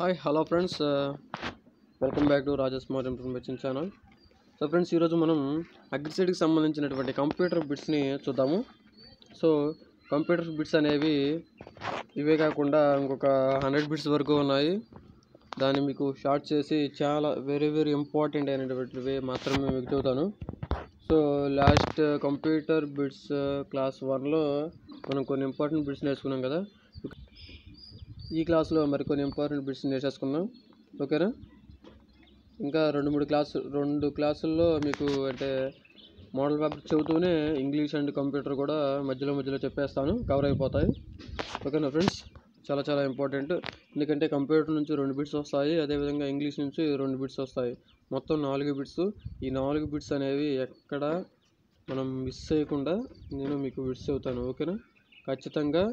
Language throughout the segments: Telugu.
Hi hello friends welcome back to Raja smart information channel so friends ఈరోజు మనం అగ్రిసైడ్కి సంబంధించినటువంటి కంప్యూటర్ బిట్స్ని చూద్దాము. సో కంప్యూటర్ బిట్స్ అనేవి ఇవే కాకుండా ఇంకొక హండ్రెడ్ బిట్స్ వరకు ఉన్నాయి. దాన్ని మీకు షార్ట్ చేసి చాలా వెరీ వెరీ ఇంపార్టెంట్ అయినటువంటివి మాత్రమే మీకు చెబుతాను. So last computer bits class వన్లో మనం కొన్ని ఇంపార్టెంట్ బిట్స్ నేర్చుకున్నాం కదా. ఈ క్లాస్లో మరికొన్ని ఇంపార్టెంట్ బిట్స్ నేర్చేసుకున్నాం ఓకేనా? ఇంకా రెండు మూడు క్లాసు రెండు క్లాసుల్లో మీకు అంటే మోడల్ పేపర్ చెబుతూనే ఇంగ్లీష్ అండ్ కంప్యూటర్ కూడా మధ్యలో మధ్యలో చెప్పేస్తాను. కవర్ అయిపోతాయి. ఓకేనా ఫ్రెండ్స్? చాలా చాలా ఇంపార్టెంట్. ఎందుకంటే కంప్యూటర్ నుంచి రెండు బిట్స్ వస్తాయి అదేవిధంగా ఇంగ్లీష్ నుంచి రెండు బిట్స్ వస్తాయి. మొత్తం నాలుగు బిట్స్. ఈ నాలుగు బిట్స్ అనేవి ఎక్కడ మనం మిస్ చేయకుండా నేను మీకు బిట్స్ చెబుతాను. ఓకేనా? ఖచ్చితంగా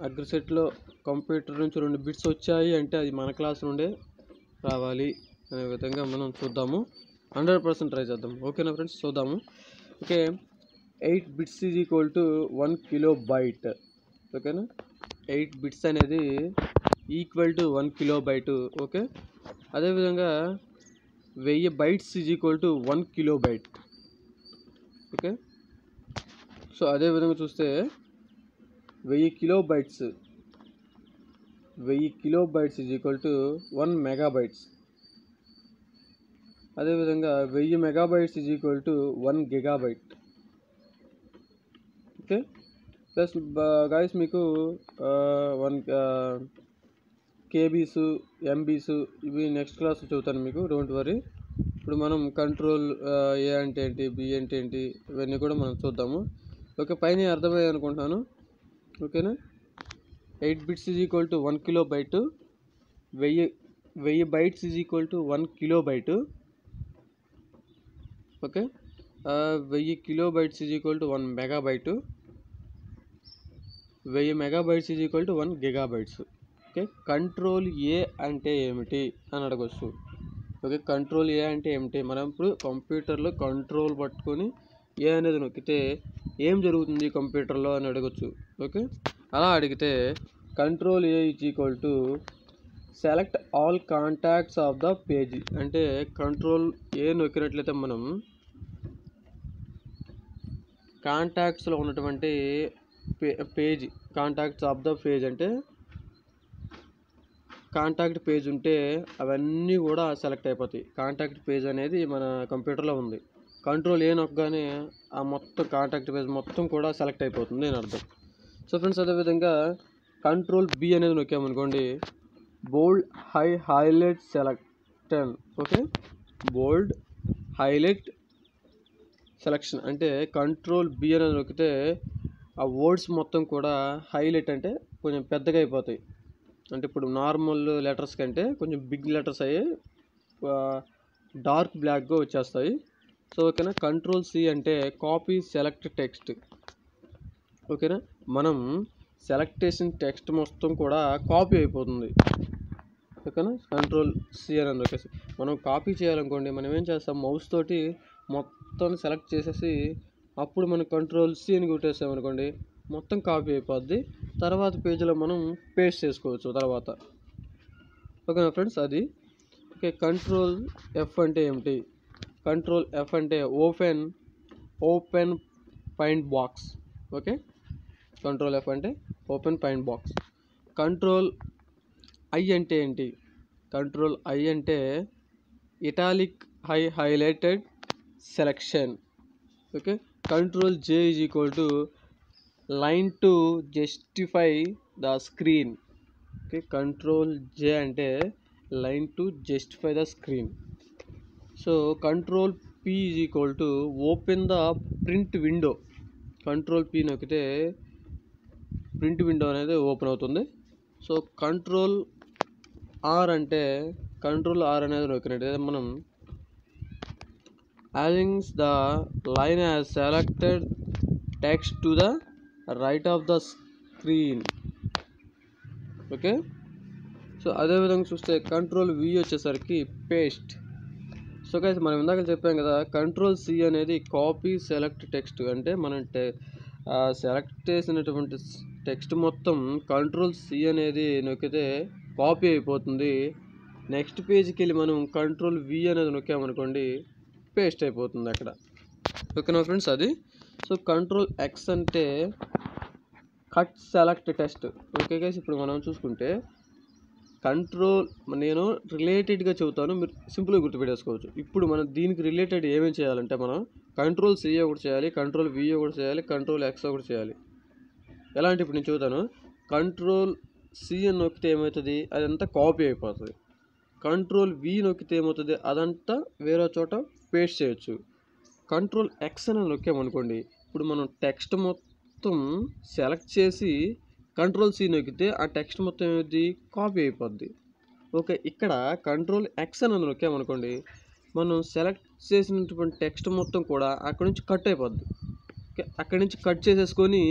అగ్రిసెట్లో కంప్యూటర్ నుంచి రెండు బిట్స్ వచ్చాయి అంటే అది మన క్లాస్ నుండే రావాలి అనే విధంగా మనం చూద్దాము. హండ్రెడ్ పర్సెంట్ ట్రై చేద్దాం. ఓకేనా ఫ్రెండ్స్? చూద్దాము. Okay. Eight bits is equal to one kilo byte ఓకేనా? ఎయిట్ బిట్స్ అనేది equal to one kilo byte okay? అదేవిధంగా వెయ్యి bytes is equal to one kilo byte okay? So అదేవిధంగా చూస్తే వెయ్యి కిలో బైట్స్ వెయ్యి kilo bytes is equal to one megabytes అదేవిధంగా వెయ్యి megabytes is equal to one gigabyte okay plus guys మీకు వన్ కేబీస్ ఎంబీస్ ఇవి నెక్స్ట్ క్లాస్ చదువుతాను మీకు. డోంట్ వరీ ఇప్పుడు మనం కంట్రోల్ ఏ uh, అంటే ఏంటి బి అంటే ఏంటి ఇవన్నీ కూడా మనం చూద్దాము. ఓకే పైన అర్థమయ్యాయి అనుకుంటున్నాను ఓకేనా? Eight bits is equal to one kilo byte. వెయ్యి వెయ్యి bytes is equal to one kilo byte. Okay? వెయ్యి kilo bytes is equal to one mega byte. వెయ్యి mega bytes is equal to one giga bytes. Okay? Control A అంటే ఏమిటి అని అడగచ్చు. ఓకే? కంట్రోల్ ఏ అంటే ఏమిటి? మనం ఇప్పుడు కంప్యూటర్లో కంట్రోల్ పట్టుకొని ఏ అనేది నొక్కితే ఏం జరుగుతుంది కంప్యూటర్లో అని అడగచ్చు. ఓకే? అలా అడిగితే control A is equal to select all contacts of the page. అంటే కంట్రోల్ ఏ నొక్కినట్లయితే మనం కాంటాక్ట్స్లో ఉన్నటువంటి pay page contacts of the page అంటే కాంటాక్ట్ పేజ్ ఉంటే అవన్నీ కూడా సెలెక్ట్ అయిపోతాయి. కాంటాక్ట్ పేజ్ అనేది మన కంప్యూటర్లో ఉంది. కంట్రోల్ ఏ నొక్కగానే ఆ మొత్తం కాంటాక్ట్ పేజ్ మొత్తం కూడా సెలెక్ట్ అయిపోతుంది నేను అర్థం. సో ఫ్రెండ్స్ అదేవిధంగా కంట్రోల్ బి అనేది నొక్కామనుకోండి bold high highlight selection okay bold highlight selection అంటే కంట్రోల్ బి అనేది నొక్కితే ఆ వర్డ్స్ మొత్తం కూడా హైలైట్ అంటే కొంచెం పెద్దగా అయిపోతాయి. అంటే ఇప్పుడు నార్మల్ లెటర్స్ కంటే కొంచెం బిగ్ లెటర్స్ అయ్యి డార్క్ బ్లాక్గా వచ్చేస్తాయి. సో ఓకేనా? కంట్రోల్ సి అంటే కాపీ సెలెక్ట్ టెక్స్ట్ ఓకేనా? మనం సెలెక్ట్ చేసిన టెక్స్ట్ మొత్తం కూడా కాపీ అయిపోతుంది. ఓకేనా? కంట్రోల్ సి అని చెప్పేసి. మనం కాపీ చేయాలనుకోండి మనం ఏం చేస్తాం? మౌస్ తోటి మొత్తం సెలెక్ట్ చేసేసి అప్పుడు మనం కంట్రోల్ సి అని కొట్టేసామనుకోండి మొత్తం కాపీ అయిపోద్ది. తర్వాత పేజీలో మనం పేస్ట్ చేసుకోవచ్చు తర్వాత. ఓకేనా ఫ్రెండ్స్? అది. ఓకే కంట్రోల్ ఎఫ్ అంటే ఏమిటి? కంట్రోల్ ఎఫ్ అంటే open open find box okay control F అంటే open find box control I అంటే ఏంటి? కంట్రోల్ ఐ అంటే italic high highlighted selection okay control J is equal to line to justify the screen okay control J అంటే line to justify the screen so control P is equal to open the print window. Control P నొక్కితే ప్రింట్ విండో అనేది ఓపెన్ అవుతుంది. సో కంట్రోల్ ఆర్ అంటే కంట్రోల్ ఆర్ అనేది నొక్కినట్టయితే మనం యాజింగ్స్ the line as selected text to the right of the screen okay so అదేవిధంగా చూస్తే కంట్రోల్ వి వచ్చేసరికి పేస్ట్ సో గైస్ మనం ఇందాక చెప్పాం కదా కంట్రోల్ సి అనేది కాపీ సెలెక్ట్ టెక్స్ట్ అంటే మనం సెలెక్ట్ చేసినటువంటి టెక్స్ట్ మొత్తం కంట్రోల్ సి అనేది నొక్కితే కాపీ అయిపోతుంది. నెక్స్ట్ పేజ్కి వెళ్ళి మనం కంట్రోల్ వి అనేది నొక్కామనుకోండి పేస్ట్ అయిపోతుంది అక్కడ. ఓకేనా ఫ్రెండ్స్ అది? సో కంట్రోల్ ఎక్స్ అంటే cut select text okay guys ఇప్పుడు మనం చూసుకుంటే కంట్రోల్ నేను రిలేటెడ్గా చెబుతాను. మీరు సింపుల్గా గుర్తుపెట్టేసుకోవచ్చు ఇప్పుడు మనం దీనికి రిలేటెడ్ ఏమేమి చేయాలంటే మనం కంట్రోల్ సి ఒకటి చేయాలి కంట్రోల్ వి ఒకటి చేయాలి కంట్రోల్ ఎక్స్ ఒకటి చేయాలి. ఎలాంటి ఇప్పుడు నేను చెబుతాను. కంట్రోల్ సి అని నొక్కితే ఏమవుతుంది? అదంతా కాపీ అయిపోతుంది. కంట్రోల్ వి నొక్కితే ఏమవుతుంది? అదంతా వేరే చోట పేస్ట్ చేయొచ్చు. కంట్రోల్ ఎక్స్ అని నొక్కామనుకోండి ఇప్పుడు మనం టెక్స్ట్ మొత్తం సెలెక్ట్ చేసి కంట్రోల్ సి నొక్కితే ఆ టెక్స్ట్ మొత్తం ఏది కాపీ అయిపోద్ది. ఓకే ఇక్కడ కంట్రోల్ ఎక్స్ అని నొక్కామనుకోండి మనం సెలెక్ట్ చేసినటువంటి టెక్స్ట్ మొత్తం కూడా అక్కడ నుంచి కట్ అయిపోద్ది. ఓకే అక్కడి నుంచి కట్ చేసేసుకొని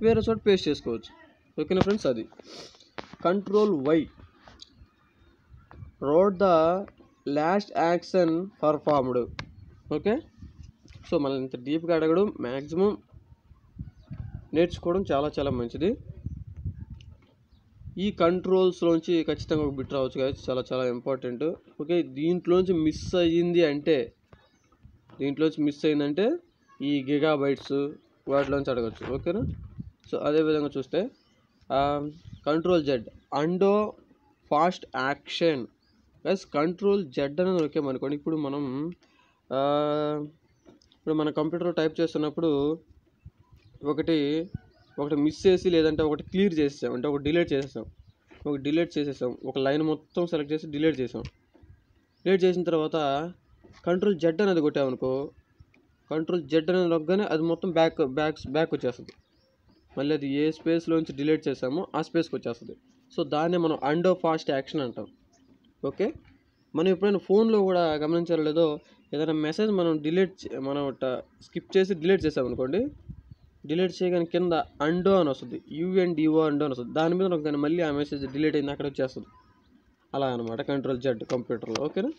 వేరే చోట పేస్ట్ చేసుకోవచ్చు. ఓకేనా ఫ్రెండ్స్? అది. Control Y. Redo the last action performed okay? So మనం ఇంత డీప్గా అడగడం మ్యాక్సిమం నేర్చుకోవడం చాలా చాలా మంచిది. ఈ కంట్రోల్స్లోంచి ఖచ్చితంగా ఒక బిట్ రావచ్చు కదా చాలా చాలా ఇంపార్టెంట్ ఓకే దీంట్లోంచి మిస్ అయ్యింది అంటే దీంట్లోంచి మిస్ అయిందంటే ఈ గిగాబైట్స్ వాటిలోంచి అడగచ్చు. ఓకేనా? సో అదేవిధంగా చూస్తే control Z undo last action plus control Z అనేది నొక్కామనుకోండి ఇప్పుడు మనం ఇప్పుడు మన కంప్యూటర్లో టైప్ చేస్తున్నప్పుడు ఒకటి ఒకటి మిస్ చేసి లేదంటే ఒకటి క్లియర్ చేసేసాం. అంటే ఒకటి డిలీట్ చేసేసాం. ఒక డిలీట్ చేసేసాం. ఒక లైన్ మొత్తం సెలెక్ట్ చేసి డిలీట్ చేసాం. డిలీట్ చేసిన తర్వాత కంట్రోల్ జెడ్ అనేది కొట్టామనుకో కంట్రోల్ జెడ్ అనేది నొక్కగానే అది మొత్తం బ్యాక్ బ్యాక్ బ్యాక్ వచ్చేస్తుంది. మళ్ళీ అది ఏ స్పేస్లోంచి డిలీట్ చేసామో ఆ స్పేస్కి వచ్చేస్తుంది. సో దాన్నే మనం అండో ఫాస్ట్ యాక్షన్ అంటాం. ఓకే మనం ఎప్పుడైనా ఫోన్లో కూడా గమనించారో లేదో ఏదైనా మెసేజ్ మనం డిలీట్ మనం స్కిప్ చేసి డిలీట్ చేసామనుకోండి డిలీట్ చేయగానే కింద అండో అని వస్తుంది. యుఎన్డిఓ అండో అని వస్తుంది. దాని మీద నొక్కగానే మళ్ళీ ఆ మెసేజ్ డిలీట్ అయింది అక్కడ వచ్చేస్తుంది. అలా అనమాట కంట్రోల్ జెడ్ కంప్యూటర్లో ఓకేనా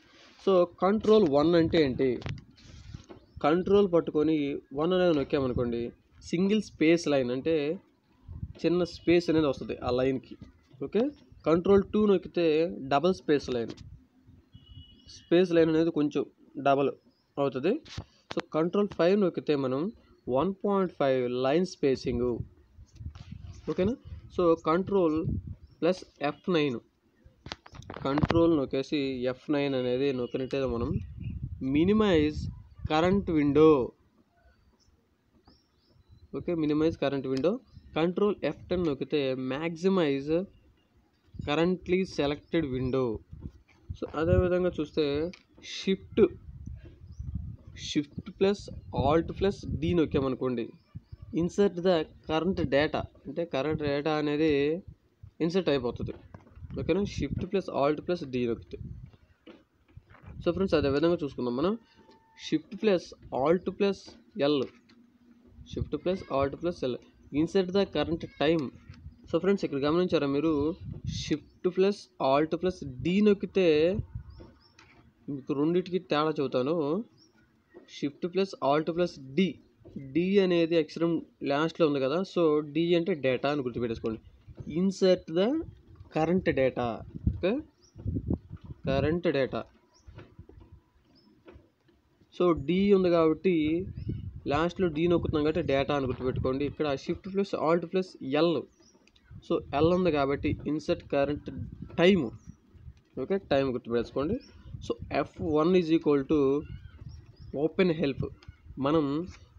సో కంట్రోల్ వన్ అంటే ఏంటి? కంట్రోల్ పట్టుకొని వన్ అనేది నొక్కామనుకోండి సింగిల్ స్పేస్ లైన్ అంటే చిన్న స్పేస్ అనేది వస్తుంది ఆ లైన్కి ఓకే కంట్రోల్ టూ నొక్కితే double space line space line అనేది కొంచెం డబల్ అవుతుంది. సో కంట్రోల్ ఫైవ్ నొక్కితే మనం one point five line spacing. ఓకేనా? So control plus F nine control నొక్కేసి F nine అనేది నొక్కినట్టయితే మనం minimize current window okay minimize current window control F ten నొక్కితే maximize currently selected window so అదేవిధంగా చూస్తే shift shift plus alt plus D నొక్కామనుకోండి insert the current data అంటే కరెంట్ డేటా అనేది ఇన్సర్ట్ అయిపోతుంది. ఓకేనా? Shift plus alt plus D నొక్కితే. సో ఫ్రెండ్స్ అదే విధంగా చూసుకుందాం మనం. Shift plus alt plus L shift plus alt plus L insert the current time so friends ఇక్కడ గమనించారా మీరు? Shift plus alt plus D నొక్కితే మీకు రెండింటికి తేడా చెబుతాను. Shift plus alt plus D. D అనేది అక్షరం లాస్ట్లో ఉంది కదా సో డి అంటే డేటా అని గుర్తుపెట్టేసుకోండి. Insert the current data. Okay? Current data. So D ఉంది కాబట్టి లాస్ట్లో డి నొక్కుతున్నాం కాబట్టి డేటా అని గుర్తుపెట్టుకోండి. ఇక్కడ shift plus alt plus L. So L ఉంది కాబట్టి insert current time. Okay? Time గుర్తుపెట్టుకోండి so F one is equal to open help. మనం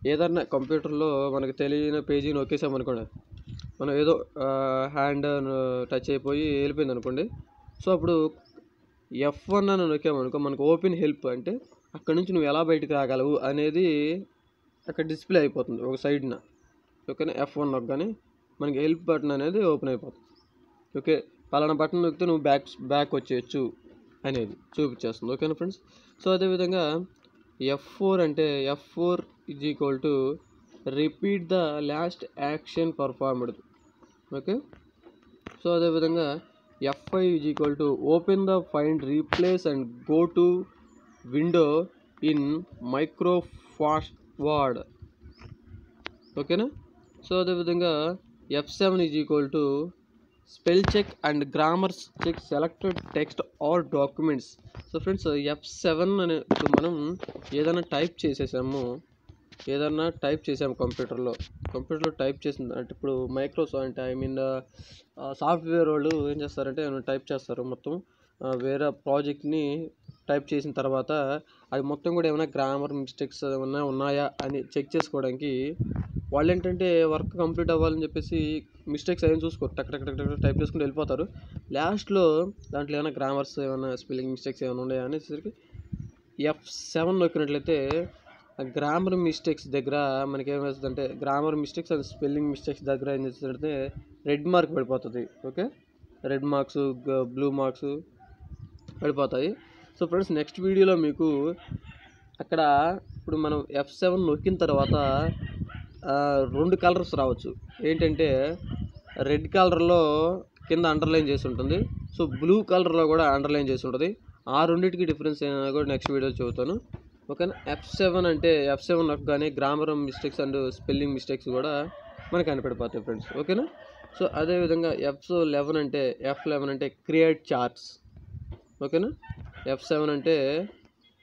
ఏదన్నా కంప్యూటర్లో మనకు తెలియని పేజీ నొక్కేసామనుకోండి మనం ఏదో హ్యాండ్ టచ్ అయిపోయి వెళ్ళిపోయింది అనుకోండి. సో అప్పుడు ఎఫ్ వన్ అని నొక్కామనుకో మనకు ఓపెన్ హెల్ప్ అంటే అక్కడ నుంచి నువ్వు ఎలా బయటకు రాగలవు అనేది అక్కడ డిస్ప్లే అయిపోతుంది ఒక సైడ్న. ఓకేనా? ఎఫ్ వన్ నొక్కగానే మనకి హెల్ప్ బటన్ అనేది ఓపెన్ అయిపోతుంది. ఓకే? పలానా బటన్ నొక్కితే నువ్వు బ్యాక్ బ్యాక్ వచ్చేయచ్చు అనేది చూపించేస్తుంది ఓకేనా ఫ్రెండ్స్? సో అదేవిధంగా ఎఫ్ ఫోర్ అంటే F four is equal to repeat the last action performed okay so అదేవిధంగా F five is equal to open the find replace and go to window in Microsoft Word ఓకేనా సో అదేవిధంగా F seven is equal to spell check and grammar check selected text or documents so friends F seven అనే ఇప్పుడు మనం ఏదైనా టైప్ చేసేసాము ఏదన్నా టైప్ చేసాము కంప్యూటర్లో. కంప్యూటర్లో టైప్ చేసింది అంటే ఇప్పుడు మైక్రోసాఫ్ట్ అంటే ఐ మీన్ సాఫ్ట్వేర్ వాళ్ళు ఏం చేస్తారంటే ఏమైనా టైప్ చేస్తారు మొత్తం. వేరే ప్రాజెక్ట్ని టైప్ చేసిన తర్వాత అది మొత్తం కూడా ఏమైనా గ్రామర్ మిస్టేక్స్ ఏమైనా ఉన్నాయా అని చెక్ చేసుకోవడానికి వాళ్ళు ఏంటంటే వర్క్ కంప్లీట్ అవ్వాలని చెప్పేసి మిస్టేక్స్ ఏం చూసుకోరు. టక్ టక్ టక్ టక్ టైప్ చేసుకుంటూ వెళ్ళిపోతారు. లాస్ట్లో దాంట్లో ఏమైనా గ్రామర్స్ ఏమైనా స్పెల్లింగ్ మిస్టేక్స్ ఏమైనా ఉన్నాయా అనేసరికి ఎఫ్ సెవెన్ నొక్కినట్లయితే గ్రామర్ మిస్టేక్స్ దగ్గర మనకి ఏమవుతుందంటే grammar mistakes and spelling mistakes దగ్గర ఏం చేస్తుందంటే రెడ్ మార్క్ పడిపోతుంది. Okay? Red marks blue marks పడిపోతాయి. సో ఫ్రెండ్స్ నెక్స్ట్ వీడియోలో మీకు అక్కడ ఇప్పుడు మనం ఎఫ్ సెవెన్ నొక్కిన తర్వాత రెండు కలర్స్ రావచ్చు. ఏంటంటే రెడ్ కలర్లో కింద అండర్లైన్ చేసి ఉంటుంది. సో బ్లూ కలర్లో కూడా అండర్లైన్ చేసి ఉంటుంది. ఆ రెండింటికి డిఫరెన్స్ ఏమైనా కూడా నెక్స్ట్ వీడియో చెబుతాను. ఓకేనా? ఎఫ్ సెవెన్ అంటే ఎఫ్ సెవెన్ కానీ grammar mistakes and spelling mistakes కూడా మనకు కనపడిపోతాయి ఫ్రెండ్స్ ఓకేనా? సో అదేవిధంగా ఎఫ్ లెవెన్ అంటే ఎఫ్ లెవెన్ అంటే క్రియేట్ చార్ట్స్ ఓకేనా? ఎఫ్ సెవెన్ అంటే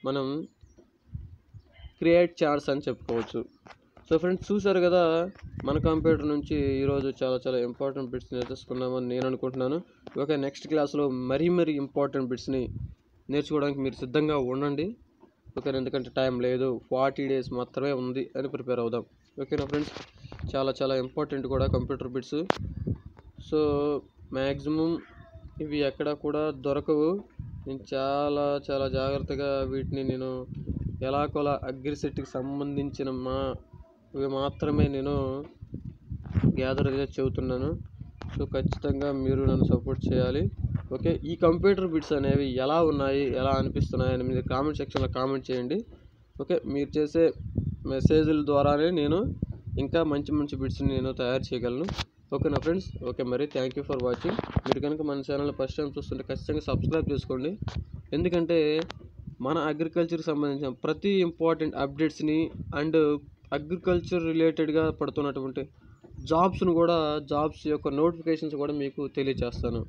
మనం క్రియేట్ చార్ట్స్ అని చెప్పుకోవచ్చు. సో ఫ్రెండ్స్ చూసారు కదా మన కంప్యూటర్ నుంచి ఈరోజు చాలా చాలా ఇంపార్టెంట్ బిట్స్ నేర్చుకున్నామని నేను అనుకుంటున్నాను. ఓకే నెక్స్ట్ క్లాస్లో మరీ మరీ ఇంపార్టెంట్ బిట్స్ని నేర్చుకోవడానికి మీరు సిద్ధంగా ఉండండి. ఓకే ఎందుకంటే టైం లేదు ఫార్టీ డేస్ మాత్రమే ఉంది అని ప్రిపేర్ అవుదాం. ఓకేనా ఫ్రెండ్స్? చాలా చాలా ఇంపార్టెంట్ కూడా కంప్యూటర్ బిట్స్ సో మ్యాక్సిమం ఇవి ఎక్కడ కూడా దొరకవు. నేను చాలా చాలా జాగ్రత్తగా వీటిని నేను ఎలాగోలా అగ్రిసెట్కి సంబంధించిన మా ఇవి మాత్రమే నేను గ్యాదర్ చెబుతున్నాను. సో ఖచ్చితంగా మీరు నన్ను సపోర్ట్ చేయాలి. ఓకే ఈ కంప్యూటర్ బిట్స్ అనేవి ఎలా ఉన్నాయి ఎలా అనిపిస్తున్నాయి అని మీరు కామెంట్ సెక్షన్లో కామెంట్ చేయండి. ఓకే మీరు చేసే మెసేజ్ల ద్వారానే నేను ఇంకా మంచి మంచి బిట్స్ని నేను తయారు చేయగలను. ఓకే నా ఫ్రెండ్స్ ఓకే మరి థ్యాంక్ యూ ఫర్ వాచింగ్ మీరు కనుక మన ఛానల్ ఫస్ట్ టైం చూస్తుంటే ఖచ్చితంగా సబ్స్క్రైబ్ చేసుకోండి. ఎందుకంటే మన అగ్రికల్చర్కి సంబంధించిన ప్రతి ఇంపార్టెంట్ అప్డేట్స్ని అండ్ అగ్రికల్చర్ రిలేటెడ్గా పడుతున్నటువంటి జాబ్స్ను కూడా జాబ్స్ యొక్క నోటిఫికేషన్స్ కూడా మీకు తెలియజేస్తాను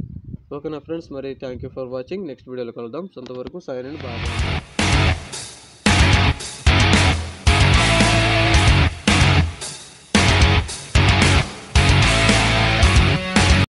ఓకేనా ఫ్రెండ్స్? మరి thank you for watching. Next వీడియోలో కలుద్దాం. సొంతవరకు సైన్ అండ్ బాయ్.